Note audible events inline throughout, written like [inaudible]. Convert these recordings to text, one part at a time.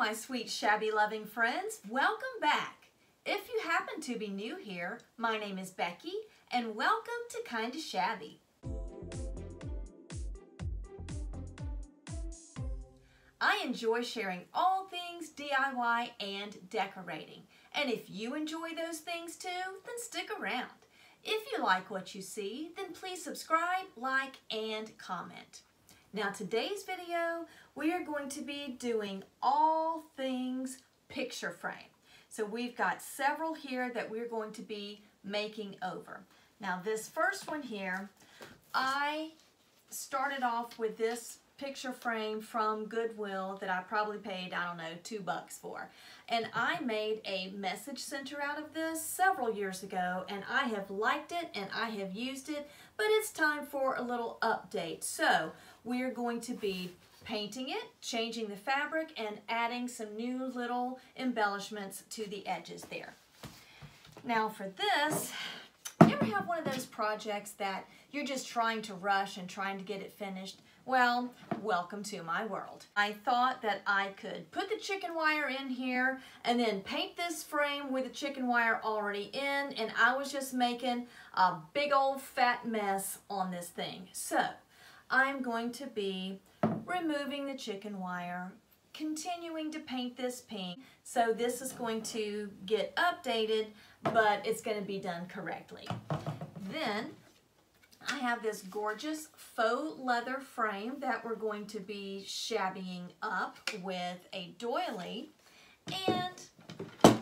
my sweet shabby loving friends. Welcome back. If you happen to be new here, my name is Becky and welcome to Kinda Shabby. I enjoy sharing all things DIY and decorating. And if you enjoy those things too, then stick around. If you like what you see, then please subscribe, like, and comment. Now today's video, we are going to be doing all things picture frame. So we've got several here that we're going to be making over. Now this first one here, I started off with this picture frame from Goodwill that I probably paid, I don't know, two bucks for. And I made a message center out of this several years ago and I have liked it and I have used it, but it's time for a little update. So we're going to be painting it, changing the fabric, and adding some new little embellishments to the edges there. Now for this, you ever have one of those projects that you're just trying to rush and trying to get it finished? Well, welcome to my world. I thought that I could put the chicken wire in here and then paint this frame with the chicken wire already in and I was just making a big old fat mess on this thing. So, I'm going to be removing the chicken wire, continuing to paint this pink. So this is going to get updated, but it's going to be done correctly. Then I have this gorgeous faux leather frame that we're going to be shabbying up with a doily. And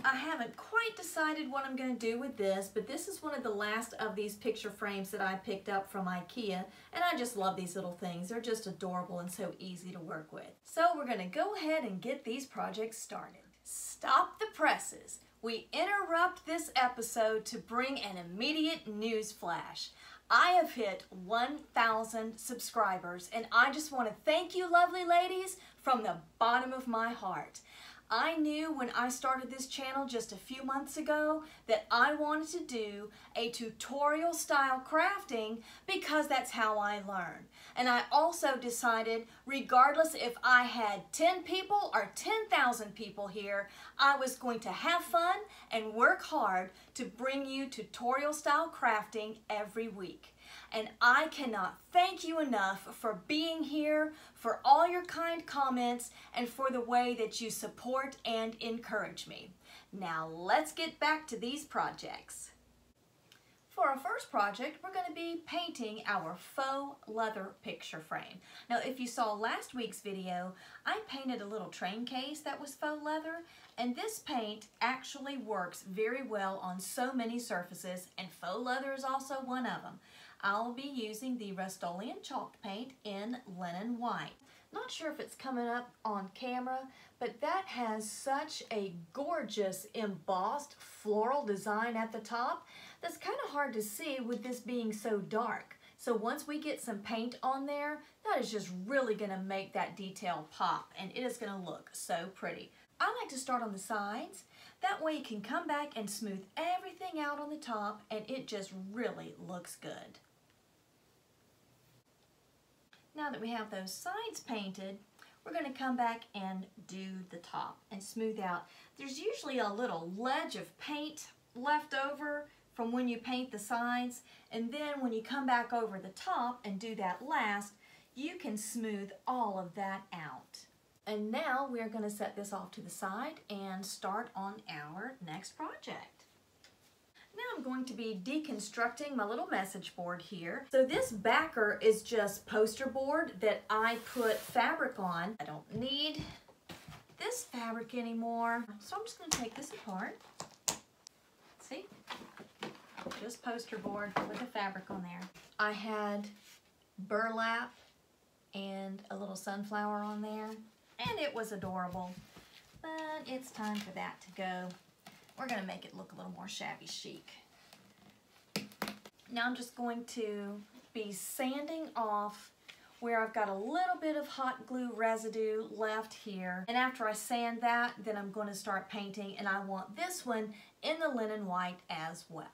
I haven't quite decided what I'm going to do with this, but this is one of the last of these picture frames that I picked up from Ikea, and I just love these little things. They're just adorable and so easy to work with. So we're going to go ahead and get these projects started. Stop the presses. We interrupt this episode to bring an immediate news flash. I have hit 1,000 subscribers, and I just want to thank you, lovely ladies, from the bottom of my heart. I knew when I started this channel just a few months ago that I wanted to do a tutorial style crafting because that's how I learn. And I also decided regardless if I had 10 people or 10,000 people here, I was going to have fun and work hard to bring you tutorial style crafting every week. And I cannot thank you enough for being here, for all your kind comments, and for the way that you support and encourage me. Now let's get back to these projects. For our first project, we're going to be painting our faux leather picture frame. Now, if you saw last week's video, I painted a little train case that was faux leather, and this paint actually works very well on so many surfaces, and faux leather is also one of them. I'll be using the Rust-Oleum chalk paint in linen white. Not sure if it's coming up on camera, but that has such a gorgeous embossed floral design at the top that's kind of hard to see with this being so dark. So once we get some paint on there, that is just really going to make that detail pop and it is going to look so pretty. I like to start on the sides. That way you can come back and smooth everything out on the top and it just really looks good. Now that we have those sides painted, we're going to come back and do the top and smooth out. There's usually a little ledge of paint left over from when you paint the sides and then when you come back over the top and do that last, you can smooth all of that out. And now we're going to set this off to the side and start on our next project. Now I'm going to be deconstructing my little message board here. So this backer is just poster board that I put fabric on. I don't need this fabric anymore. So I'm just going to take this apart. See? Just poster board with the fabric on there. I had burlap and a little sunflower on there and it was adorable. But it's time for that to go. We're going to make it look a little more shabby chic. Now I'm just going to be sanding off where I've got a little bit of hot glue residue left here. And after I sand that, then I'm going to start painting and I want this one in the linen white as well.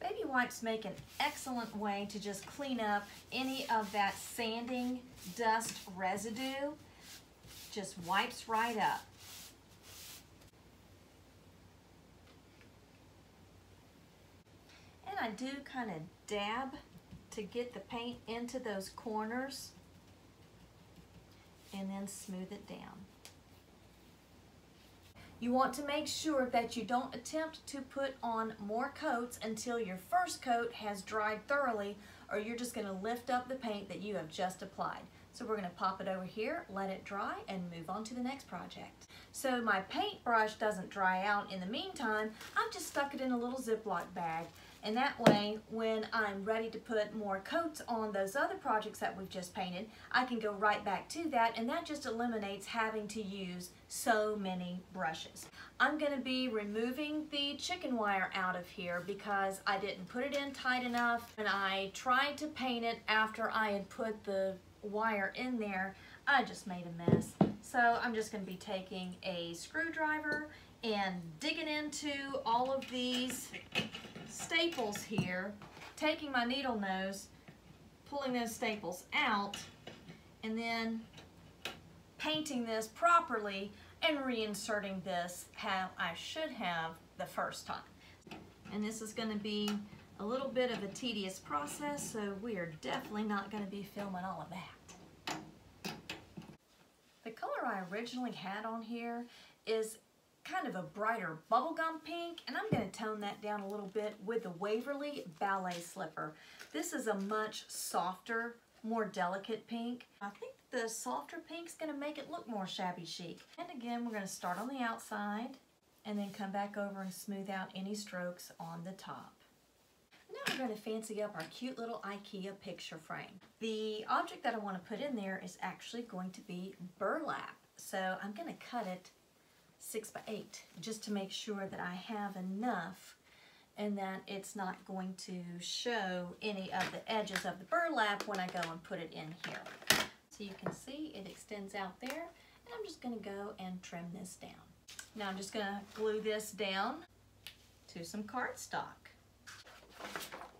Baby wipes make an excellent way to just clean up any of that sanding dust residue. Just wipes right up. I do kind of dab to get the paint into those corners and then smooth it down. You want to make sure that you don't attempt to put on more coats until your first coat has dried thoroughly or you're just going to lift up the paint that you have just applied. So we're going to pop it over here, let it dry, and move on to the next project. So my paintbrush doesn't dry out in the meantime, I've just stuck it in a little Ziploc bag and that way, when I'm ready to put more coats on those other projects that we've just painted, I can go right back to that and that just eliminates having to use so many brushes. I'm going to be removing the chicken wire out of here because I didn't put it in tight enough and I tried to paint it after I had put the wire in there. I just made a mess. So I'm just going to be taking a screwdriver and digging into all of these staples here, taking my needle nose, pulling those staples out, and then painting this properly and reinserting this how I should have the first time. And this is going to be a little bit of a tedious process, so we are definitely not going to be filming all of that. The color I originally had on here is kind of a brighter bubblegum pink, and I'm going to tone that down a little bit with the Waverly Ballet Slipper. This is a much softer, more delicate pink. I think the softer pink is going to make it look more shabby chic. And again, we're going to start on the outside and then come back over and smooth out any strokes on the top. Now we're going to fancy up our cute little IKEA picture frame. The object that I want to put in there is actually going to be burlap. So I'm going to cut it six by eight just to make sure that I have enough and that it's not going to show any of the edges of the burlap when I go and put it in here. So you can see it extends out there and I'm just going to go and trim this down. Now I'm just going to glue this down to some cardstock.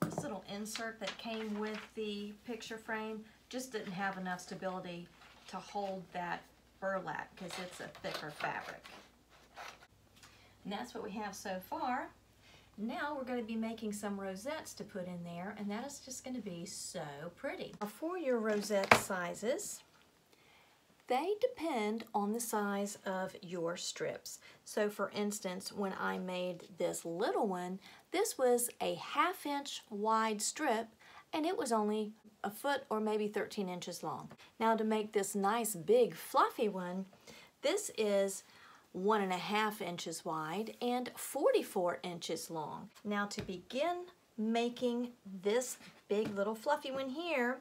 This little insert that came with the picture frame just didn't have enough stability to hold that burlap because it's a thicker fabric. And that's what we have so far. Now we're going to be making some rosettes to put in there and that is just going to be so pretty. For your rosette sizes, they depend on the size of your strips. So for instance, when I made this little one, this was a half inch wide strip and it was only a foot or maybe 13 inches long. Now to make this nice big fluffy one, this is one and a half inches wide and 44 inches long. Now to begin making this big little fluffy one here,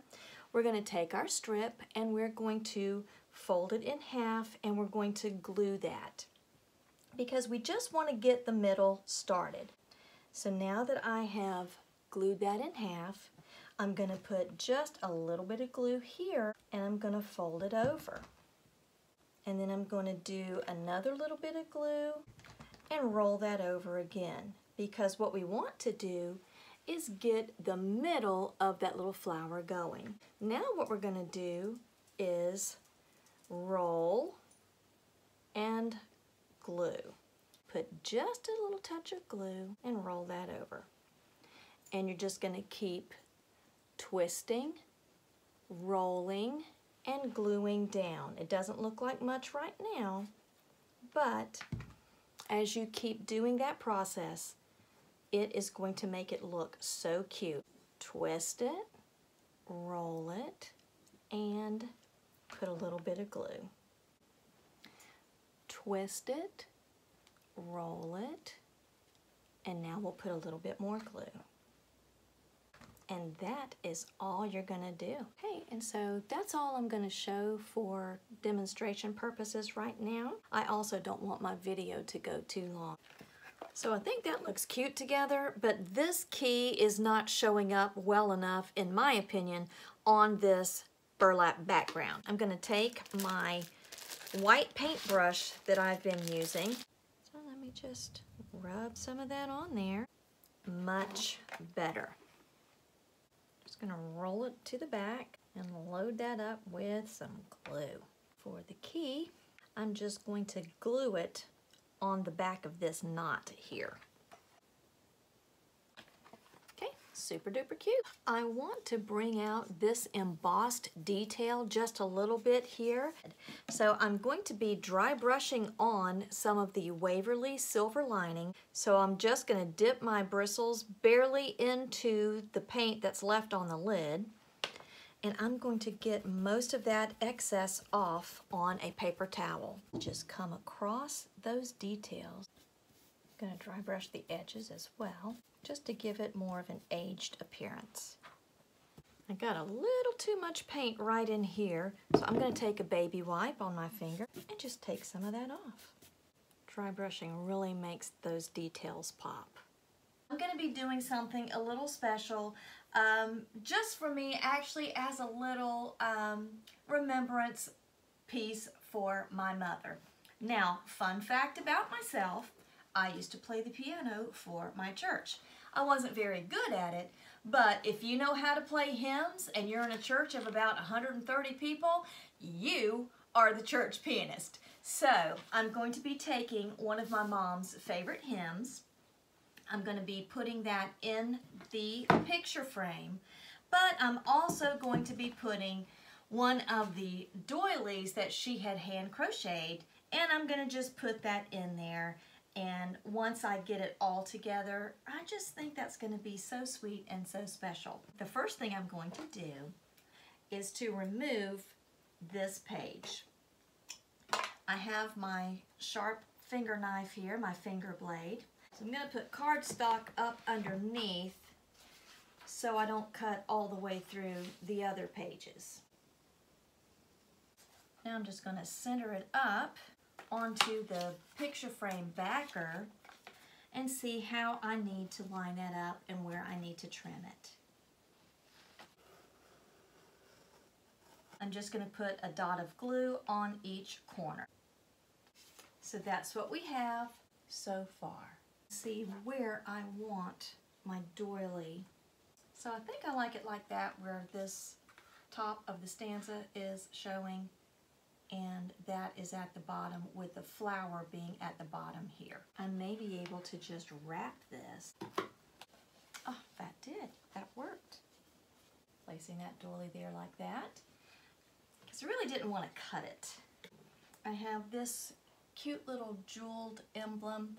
we're going to take our strip and we're going to fold it in half and we're going to glue that because we just want to get the middle started. So now that I have glued that in half, I'm going to put just a little bit of glue here and I'm going to fold it over and then I'm going to do another little bit of glue and roll that over again because what we want to do is get the middle of that little flower going. Now what we're going to do is roll and glue. Put just a little touch of glue and roll that over. And you're just going to keep twisting, rolling, and gluing down. It doesn't look like much right now, but as you keep doing that process, it is going to make it look so cute. Twist it, roll it, and put a little bit of glue. Twist it, roll it, and now we'll put a little bit more glue. And that is all you're gonna do. Okay, and so that's all I'm gonna show for demonstration purposes right now. I also don't want my video to go too long. So I think that looks cute together, but this key is not showing up well enough, in my opinion, on this burlap background. I'm gonna take my white paintbrush that I've been using. So let me just rub some of that on there. Much better going to roll it to the back and load that up with some glue. For the key, I'm just going to glue it on the back of this knot here. Okay, super duper cute. I want to bring out this embossed detail just a little bit here. So I'm going to be dry brushing on some of the Waverly silver lining. So I'm just going to dip my bristles barely into the paint that's left on the lid. And I'm going to get most of that excess off on a paper towel. Just come across those details. I'm going to dry brush the edges as well just to give it more of an aged appearance. I got a little too much paint right in here, so I'm going to take a baby wipe on my finger and just take some of that off. Dry brushing really makes those details pop. I'm going to be doing something a little special um, just for me actually as a little um, remembrance piece for my mother. Now, fun fact about myself, I used to play the piano for my church. I wasn't very good at it, but if you know how to play hymns and you're in a church of about 130 people, you are the church pianist. So I'm going to be taking one of my mom's favorite hymns. I'm going to be putting that in the picture frame, but I'm also going to be putting one of the doilies that she had hand crocheted and I'm going to just put that in there and once I get it all together, I just think that's going to be so sweet and so special. The first thing I'm going to do is to remove this page. I have my sharp finger knife here, my finger blade. So I'm going to put cardstock up underneath so I don't cut all the way through the other pages. Now I'm just going to center it up onto the picture frame backer and see how I need to line that up and where I need to trim it. I'm just going to put a dot of glue on each corner. So that's what we have so far. See where I want my doily. So I think I like it like that where this top of the stanza is showing and that is at the bottom with the flower being at the bottom here. I may be able to just wrap this. Oh, that did. That worked. Placing that doily there like that. Because I really didn't want to cut it. I have this cute little jeweled emblem.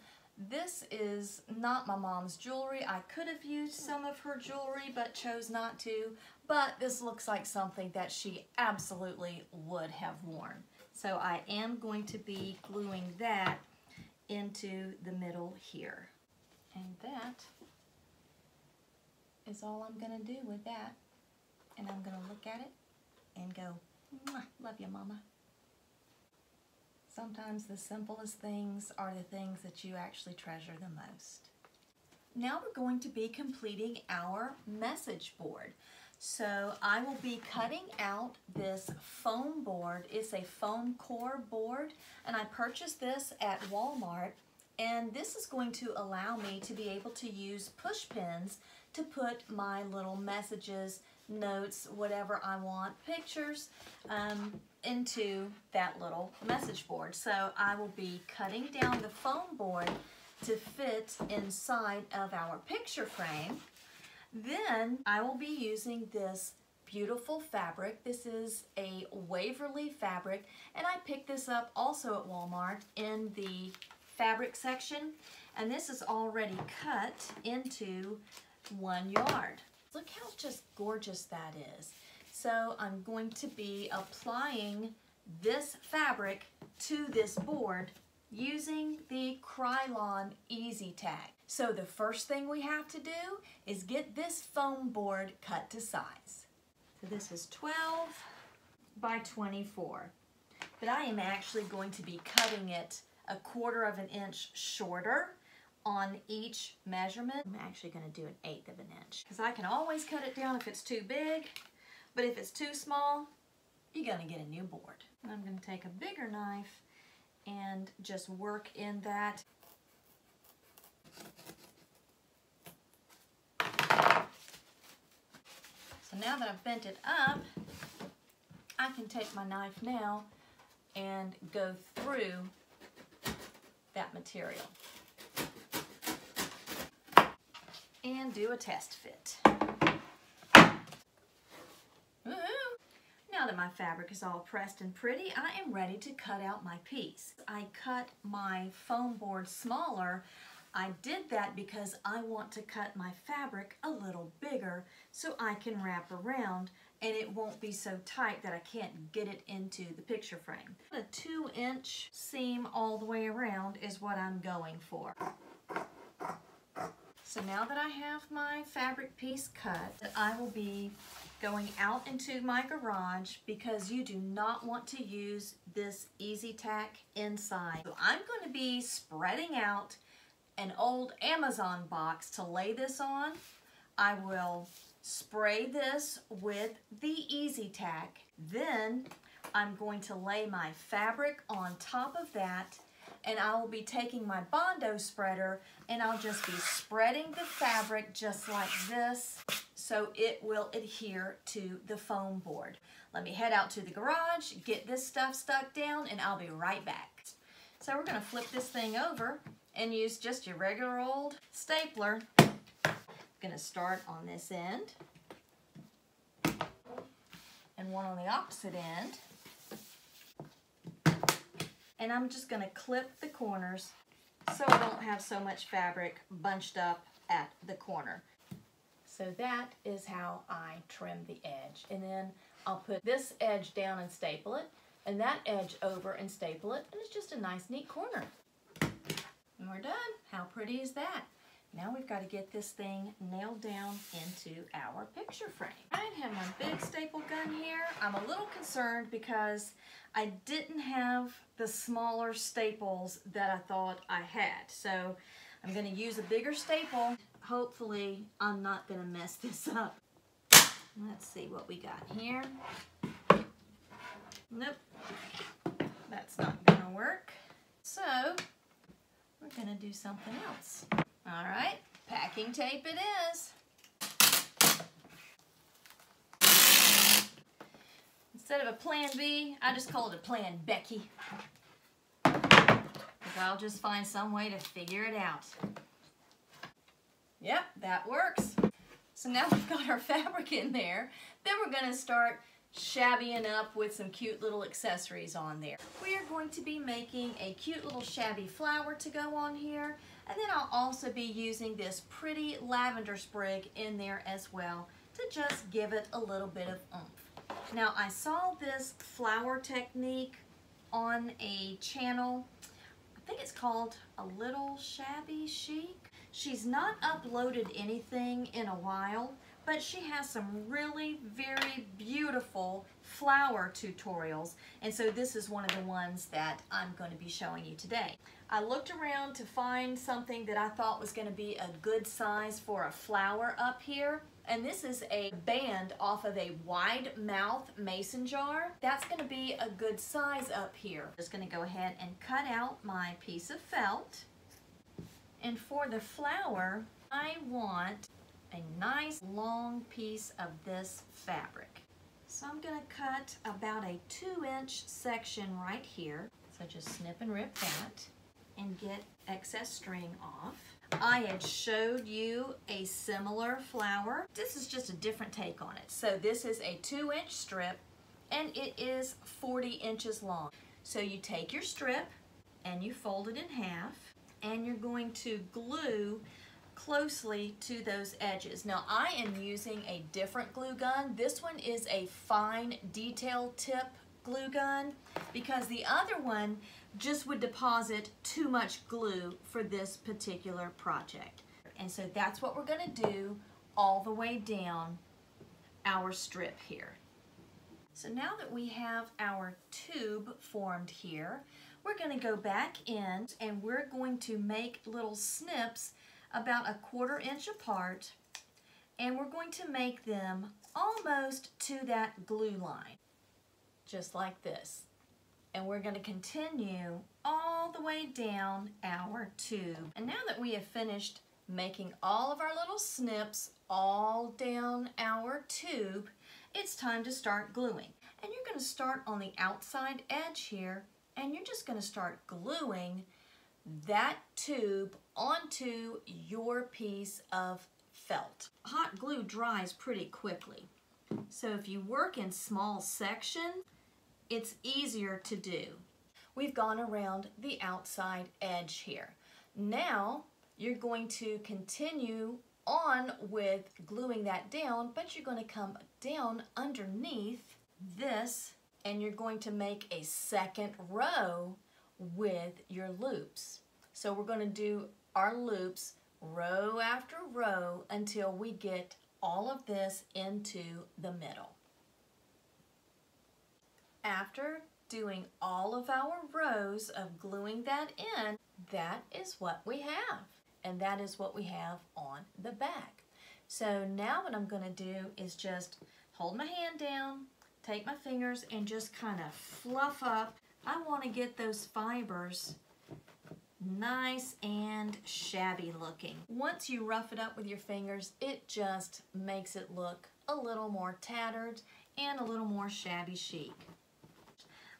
This is not my mom's jewelry. I could have used some of her jewelry but chose not to but this looks like something that she absolutely would have worn. So I am going to be gluing that into the middle here. And that is all I'm going to do with that. And I'm going to look at it and go, love you, Mama. Sometimes the simplest things are the things that you actually treasure the most. Now we're going to be completing our message board. So I will be cutting out this foam board. It's a foam core board and I purchased this at Walmart and this is going to allow me to be able to use push pins to put my little messages, notes, whatever I want, pictures um, into that little message board. So I will be cutting down the foam board to fit inside of our picture frame then I will be using this beautiful fabric. This is a Waverly fabric and I picked this up also at Walmart in the fabric section and this is already cut into one yard. Look how just gorgeous that is. So I'm going to be applying this fabric to this board using the Krylon Easy Tack. So the first thing we have to do is get this foam board cut to size. So this is 12 by 24. But I am actually going to be cutting it a quarter of an inch shorter on each measurement. I'm actually going to do an eighth of an inch because I can always cut it down if it's too big, but if it's too small, you're going to get a new board. I'm going to take a bigger knife and just work in that. now that I've bent it up, I can take my knife now and go through that material and do a test fit. Now that my fabric is all pressed and pretty, I am ready to cut out my piece. I cut my foam board smaller I did that because I want to cut my fabric a little bigger so I can wrap around and it won't be so tight that I can't get it into the picture frame. A two inch seam all the way around is what I'm going for. So now that I have my fabric piece cut, I will be going out into my garage because you do not want to use this Easy Tack inside. So I'm going to be spreading out an old Amazon box to lay this on. I will spray this with the Easy Tack. Then I'm going to lay my fabric on top of that and I will be taking my Bondo spreader and I'll just be spreading the fabric just like this so it will adhere to the foam board. Let me head out to the garage, get this stuff stuck down, and I'll be right back. So we're gonna flip this thing over and use just your regular old stapler. I'm gonna start on this end and one on the opposite end and I'm just going to clip the corners so I don't have so much fabric bunched up at the corner. So that is how I trim the edge. And then I'll put this edge down and staple it, and that edge over and staple it, and it's just a nice neat corner. And we're done. How pretty is that? Now we've got to get this thing nailed down into our picture frame. I have my big staple gun here. I'm a little concerned because I didn't have the smaller staples that I thought I had. So I'm going to use a bigger staple. Hopefully I'm not going to mess this up. Let's see what we got here. Nope, that's not going to work. So going to do something else. All right, packing tape it is. Instead of a plan B, I just call it a plan Becky. I'll just find some way to figure it out. Yep, that works. So now we've got our [laughs] fabric in there, then we're going to start shabbying up with some cute little accessories on there. We are going to be making a cute little shabby flower to go on here. And then I'll also be using this pretty lavender sprig in there as well to just give it a little bit of oomph. Now I saw this flower technique on a channel, I think it's called A Little Shabby Chic. She's not uploaded anything in a while, but she has some really very beautiful flower tutorials and so this is one of the ones that I'm going to be showing you today. I looked around to find something that I thought was going to be a good size for a flower up here and this is a band off of a wide mouth mason jar. That's going to be a good size up here. Just going to go ahead and cut out my piece of felt and for the flower I want a nice long piece of this fabric. So I'm going to cut about a two inch section right here. So just snip and rip that and get excess string off. I had showed you a similar flower. This is just a different take on it. So this is a two inch strip and it is 40 inches long. So you take your strip and you fold it in half and you're going to glue closely to those edges. Now I am using a different glue gun. This one is a fine detail tip glue gun because the other one just would deposit too much glue for this particular project. And so that's what we're going to do all the way down our strip here. So now that we have our tube formed here, we're going to go back in and we're going to make little snips about a quarter inch apart and we're going to make them almost to that glue line, just like this. And we're going to continue all the way down our tube. And now that we have finished making all of our little snips all down our tube, it's time to start gluing. And you're going to start on the outside edge here, and you're just going to start gluing that tube onto your piece of felt. Hot glue dries pretty quickly. So if you work in small sections, it's easier to do. We've gone around the outside edge here. Now you're going to continue on with gluing that down, but you're going to come down underneath this and you're going to make a second row with your loops. So we're going to do our loops row after row until we get all of this into the middle. After doing all of our rows of gluing that in, that is what we have. And that is what we have on the back. So now what I'm going to do is just hold my hand down, take my fingers and just kind of fluff up. I want to get those fibers nice and shabby looking. Once you rough it up with your fingers, it just makes it look a little more tattered and a little more shabby chic.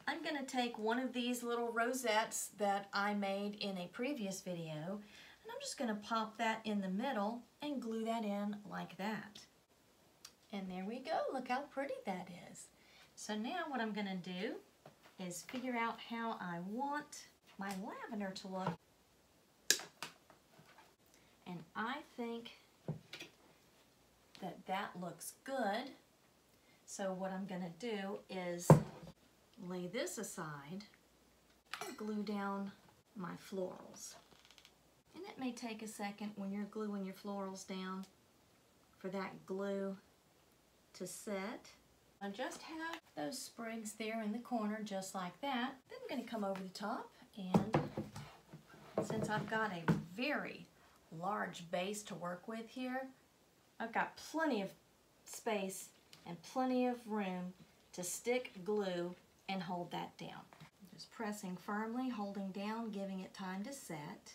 I'm going to take one of these little rosettes that I made in a previous video and I'm just going to pop that in the middle and glue that in like that. And there we go. Look how pretty that is. So now what I'm going to do is figure out how I want my lavender to look. And I think that that looks good. So what I'm going to do is lay this aside and glue down my florals. And it may take a second when you're gluing your florals down for that glue to set. I just have those sprigs there in the corner just like that. Then I'm going to come over the top and since I've got a very large base to work with here, I've got plenty of space and plenty of room to stick glue and hold that down. Just pressing firmly, holding down, giving it time to set.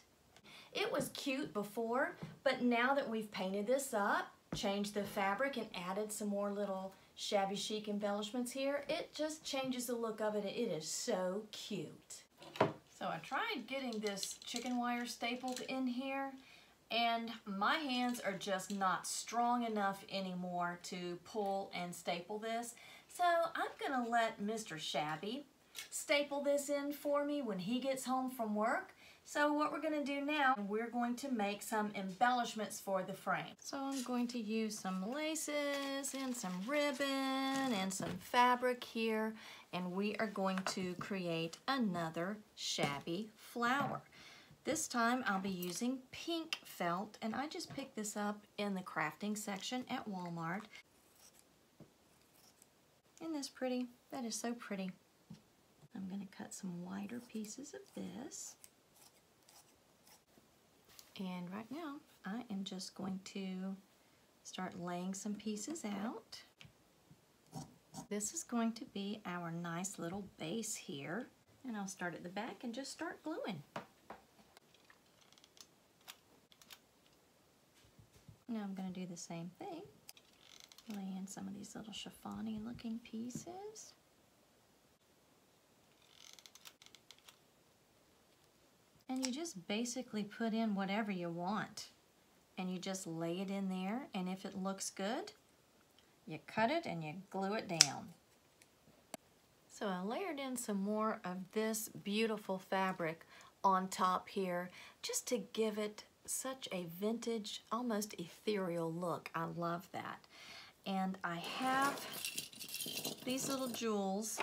It was cute before, but now that we've painted this up, changed the fabric and added some more little shabby chic embellishments here, it just changes the look of it. It is so cute. So I tried getting this chicken wire stapled in here and my hands are just not strong enough anymore to pull and staple this. So I'm gonna let Mr. Shabby staple this in for me when he gets home from work so what we're going to do now, we're going to make some embellishments for the frame. So I'm going to use some laces and some ribbon and some fabric here and we are going to create another shabby flower. This time I'll be using pink felt and I just picked this up in the crafting section at Walmart. Isn't this pretty? That is so pretty. I'm going to cut some wider pieces of this. And right now, I am just going to start laying some pieces out. This is going to be our nice little base here. And I'll start at the back and just start gluing. Now I'm going to do the same thing. Lay in some of these little chiffony looking pieces. And you just basically put in whatever you want. And you just lay it in there, and if it looks good, you cut it and you glue it down. So I layered in some more of this beautiful fabric on top here, just to give it such a vintage, almost ethereal look. I love that. And I have these little jewels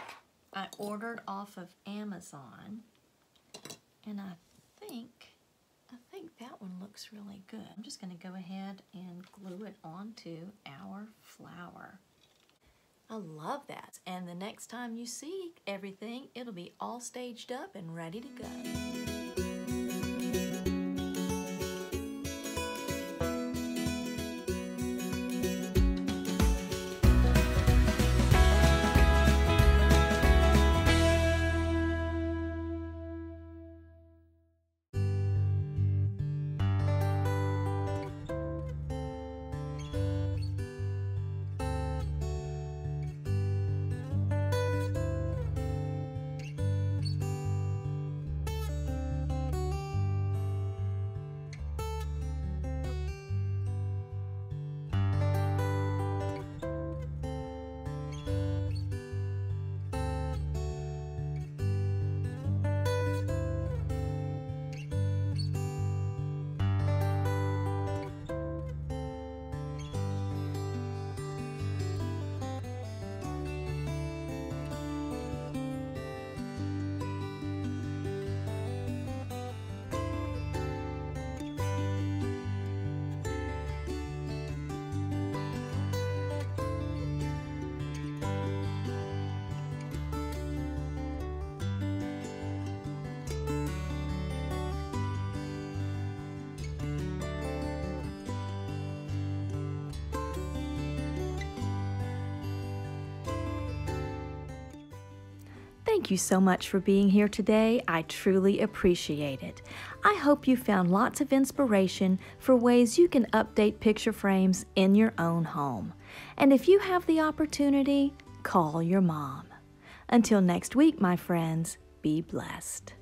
I ordered off of Amazon. And I think, I think that one looks really good. I'm just going to go ahead and glue it onto our flower. I love that. And the next time you see everything, it'll be all staged up and ready to go. Thank you so much for being here today. I truly appreciate it. I hope you found lots of inspiration for ways you can update picture frames in your own home. And if you have the opportunity, call your mom. Until next week, my friends, be blessed.